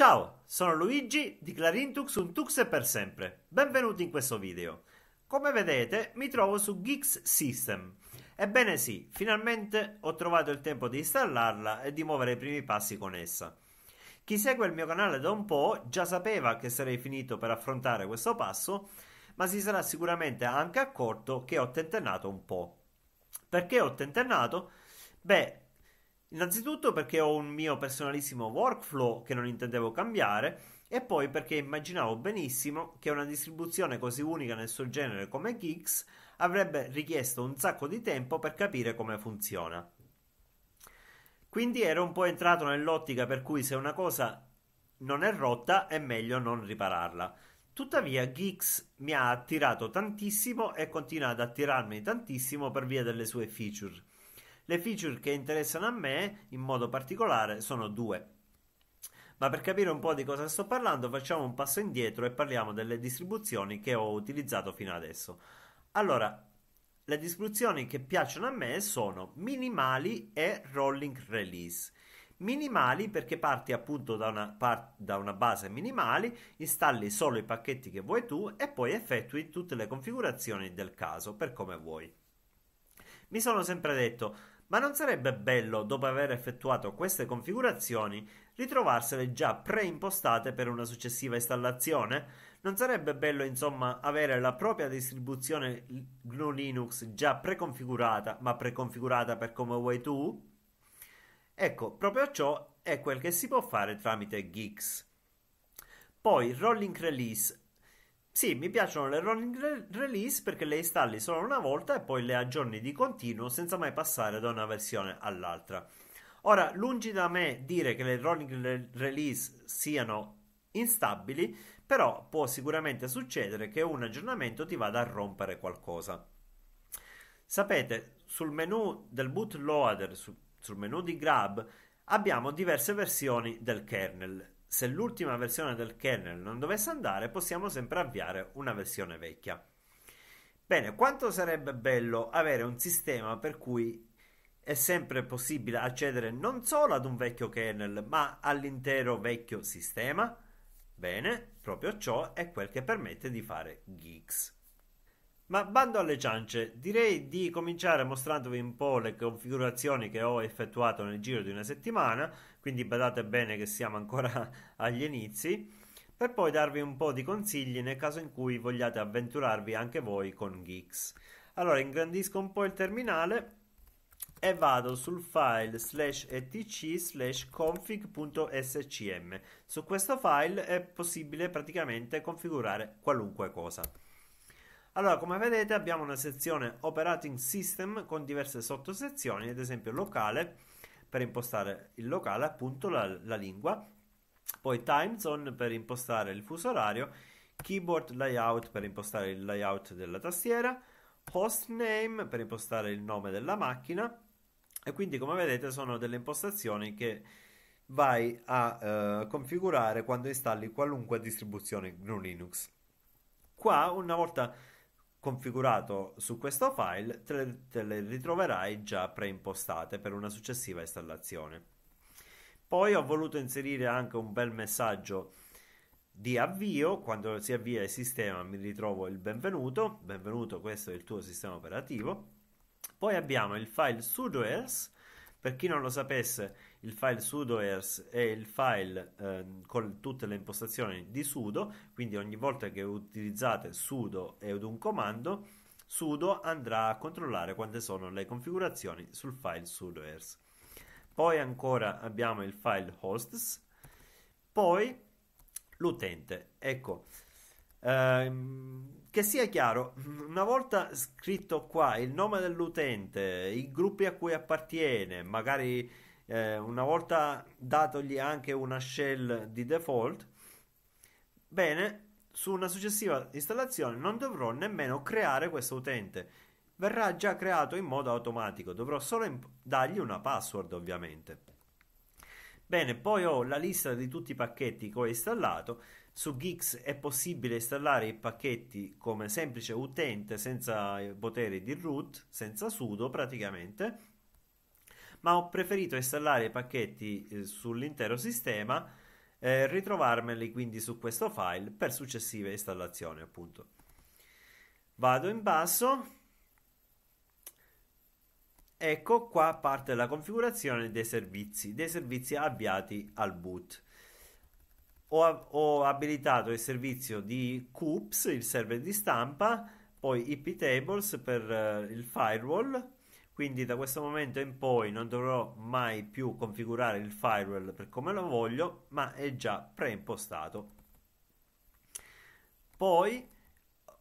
Ciao, sono Luigi di Clarintux un Tux per sempre. Benvenuti in questo video. Come vedete mi trovo su Geeks System. Ebbene sì, finalmente ho trovato il tempo di installarla e di muovere i primi passi con essa. Chi segue il mio canale da un po' già sapeva che sarei finito per affrontare questo passo, ma si sarà sicuramente anche accorto che ho tentennato un po'. Perché ho tentennato? Beh, Innanzitutto perché ho un mio personalissimo workflow che non intendevo cambiare e poi perché immaginavo benissimo che una distribuzione così unica nel suo genere come Geeks avrebbe richiesto un sacco di tempo per capire come funziona. Quindi ero un po' entrato nell'ottica per cui se una cosa non è rotta è meglio non ripararla. Tuttavia Geeks mi ha attirato tantissimo e continua ad attirarmi tantissimo per via delle sue feature le feature che interessano a me in modo particolare sono due. Ma per capire un po' di cosa sto parlando, facciamo un passo indietro e parliamo delle distribuzioni che ho utilizzato fino adesso. Allora, le distribuzioni che piacciono a me sono minimali e rolling release. Minimali perché parti appunto da una, part, da una base minimali, installi solo i pacchetti che vuoi tu e poi effettui tutte le configurazioni del caso per come vuoi. Mi sono sempre detto, ma non sarebbe bello, dopo aver effettuato queste configurazioni, ritrovarsele già preimpostate per una successiva installazione? Non sarebbe bello, insomma, avere la propria distribuzione GNU Linux già preconfigurata, ma preconfigurata per come vuoi tu? Ecco, proprio ciò è quel che si può fare tramite Geeks. Poi, rolling release sì, mi piacciono le rolling release perché le installi solo una volta e poi le aggiorni di continuo senza mai passare da una versione all'altra. Ora, lungi da me dire che le rolling release siano instabili, però può sicuramente succedere che un aggiornamento ti vada a rompere qualcosa. Sapete, sul menu del bootloader, sul menu di Grab, abbiamo diverse versioni del kernel se l'ultima versione del kernel non dovesse andare, possiamo sempre avviare una versione vecchia. Bene, quanto sarebbe bello avere un sistema per cui è sempre possibile accedere non solo ad un vecchio kernel, ma all'intero vecchio sistema? Bene, proprio ciò è quel che permette di fare Geeks. Ma bando alle ciance, direi di cominciare mostrandovi un po' le configurazioni che ho effettuato nel giro di una settimana, quindi badate bene che siamo ancora agli inizi, per poi darvi un po' di consigli nel caso in cui vogliate avventurarvi anche voi con Geeks. Allora ingrandisco un po' il terminale e vado sul file slash etc slash config.scm. Su questo file è possibile praticamente configurare qualunque cosa. Allora, come vedete abbiamo una sezione Operating System con diverse sottosezioni, ad esempio locale, per impostare il locale, appunto la, la lingua, poi Time Zone per impostare il fuso orario, Keyboard Layout per impostare il layout della tastiera, Host Name per impostare il nome della macchina e quindi come vedete sono delle impostazioni che vai a uh, configurare quando installi qualunque distribuzione GNU Linux. Qua una volta configurato su questo file te le, te le ritroverai già preimpostate per una successiva installazione. Poi ho voluto inserire anche un bel messaggio di avvio, quando si avvia il sistema mi ritrovo il benvenuto, benvenuto questo è il tuo sistema operativo. Poi abbiamo il file sudoers per chi non lo sapesse, il file sudoers è il file eh, con tutte le impostazioni di sudo, quindi ogni volta che utilizzate sudo ed un comando, sudo andrà a controllare quante sono le configurazioni sul file sudoers. Poi ancora abbiamo il file hosts, poi l'utente. Ecco, ehm, che sia chiaro, una volta scritto qua il nome dell'utente, i gruppi a cui appartiene, magari eh, una volta datogli anche una shell di default, bene, su una successiva installazione non dovrò nemmeno creare questo utente. Verrà già creato in modo automatico, dovrò solo imp- dargli una password ovviamente. Bene, poi ho la lista di tutti i pacchetti che ho installato su Geeks è possibile installare i pacchetti come semplice utente senza i poteri di root, senza sudo praticamente, ma ho preferito installare i pacchetti eh, sull'intero sistema e ritrovarmeli quindi su questo file per successive installazioni appunto. Vado in basso. Ecco qua parte la configurazione dei servizi, dei servizi avviati al boot. Ho, ho abilitato il servizio di Coops, il server di stampa, poi IP tables per uh, il firewall quindi da questo momento in poi non dovrò mai più configurare il firewall per come lo voglio ma è già preimpostato. Poi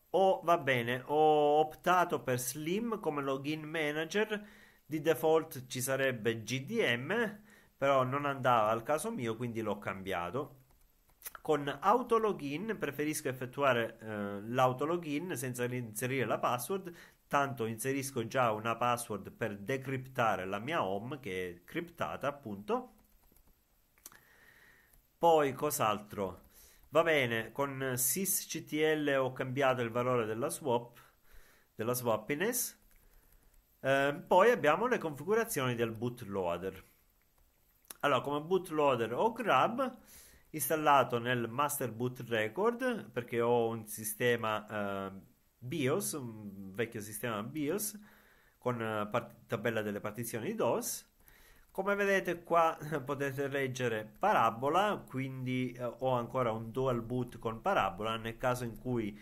ho, va bene, ho optato per Slim come login manager di default ci sarebbe GDM però non andava al caso mio quindi l'ho cambiato. Con autologin preferisco effettuare eh, l'autologin senza inserire la password tanto inserisco già una password per decriptare la mia home che è criptata appunto. Poi cos'altro? Va bene con sysctl ho cambiato il valore della swap della swappiness. Eh, poi abbiamo le configurazioni del bootloader allora come bootloader ho grab installato nel master boot record perché ho un sistema eh, BIOS, un vecchio sistema BIOS con eh, part- tabella delle partizioni di DOS. Come vedete qua potete leggere parabola, quindi eh, ho ancora un dual boot con parabola. Nel caso in cui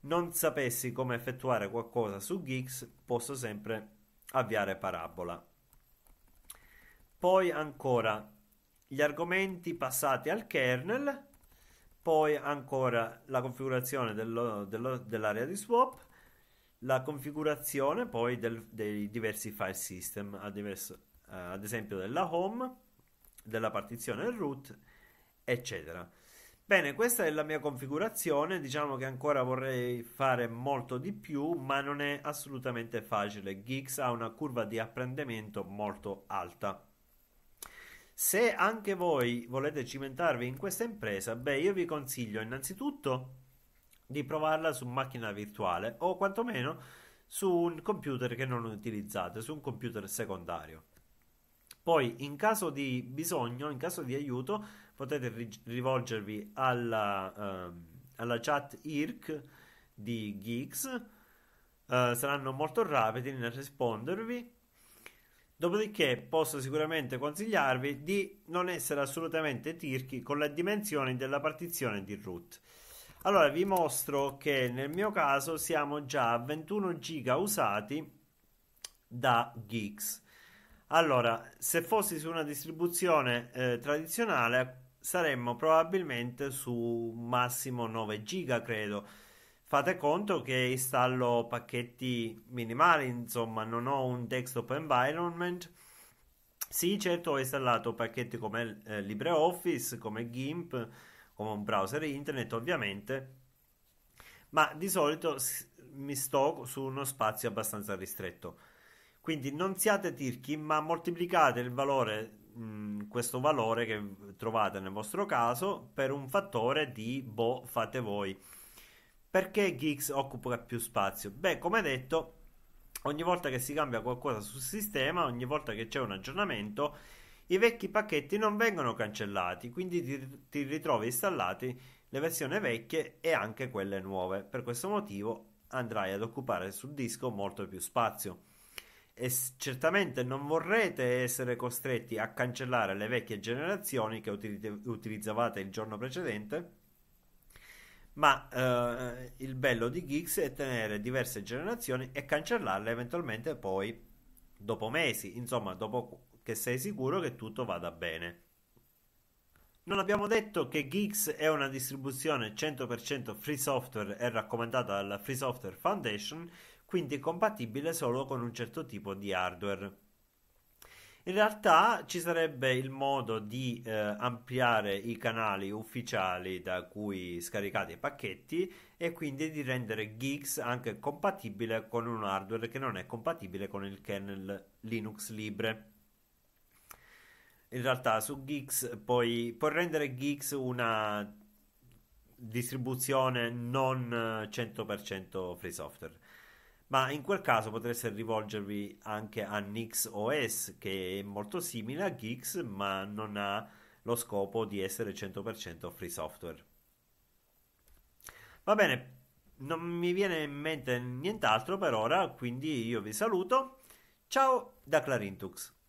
non sapessi come effettuare qualcosa su Geeks, posso sempre avviare parabola. Poi ancora gli argomenti passati al kernel poi ancora la configurazione dello, dello, dell'area di swap, la configurazione poi del, dei diversi file system, ad, diverso, uh, ad esempio della home, della partizione root, eccetera. Bene, questa è la mia configurazione, diciamo che ancora vorrei fare molto di più, ma non è assolutamente facile. Geeks ha una curva di apprendimento molto alta. Se anche voi volete cimentarvi in questa impresa, beh, io vi consiglio innanzitutto di provarla su macchina virtuale o quantomeno su un computer che non utilizzate, su un computer secondario. Poi, in caso di bisogno, in caso di aiuto, potete ri- rivolgervi alla, uh, alla chat IRC di Geeks. Uh, saranno molto rapidi nel rispondervi Dopodiché posso sicuramente consigliarvi di non essere assolutamente tirchi con le dimensioni della partizione di root. Allora vi mostro che nel mio caso siamo già a 21 giga usati da Geeks. Allora, se fossi su una distribuzione eh, tradizionale saremmo probabilmente su massimo 9 giga, credo Fate conto che installo pacchetti minimali, insomma, non ho un desktop environment. Sì, certo, ho installato pacchetti come eh, LibreOffice, come GIMP, come un browser internet, ovviamente, ma di solito mi sto su uno spazio abbastanza ristretto. Quindi non siate tirchi, ma moltiplicate il valore, questo valore che trovate nel vostro caso, per un fattore di boh, fate voi. Perché Geeks occupa più spazio? Beh, come detto, ogni volta che si cambia qualcosa sul sistema, ogni volta che c'è un aggiornamento, i vecchi pacchetti non vengono cancellati, quindi ti, ti ritrovi installati le versioni vecchie e anche quelle nuove. Per questo motivo andrai ad occupare sul disco molto più spazio. E certamente non vorrete essere costretti a cancellare le vecchie generazioni che utilizzavate il giorno precedente ma eh, il bello di Geeks è tenere diverse generazioni e cancellarle eventualmente poi dopo mesi, insomma, dopo che sei sicuro che tutto vada bene. Non abbiamo detto che Geeks è una distribuzione 100% free software e raccomandata dalla Free Software Foundation, quindi compatibile solo con un certo tipo di hardware. In realtà ci sarebbe il modo di eh, ampliare i canali ufficiali da cui scaricate i pacchetti e quindi di rendere Geeks anche compatibile con un hardware che non è compatibile con il kernel Linux Libre. In realtà su Geeks puoi, puoi rendere Geeks una distribuzione non 100% free software ma in quel caso potreste rivolgervi anche a Nix OS che è molto simile a Geeks ma non ha lo scopo di essere 100% free software. Va bene, non mi viene in mente nient'altro per ora, quindi io vi saluto. Ciao da Clarintux.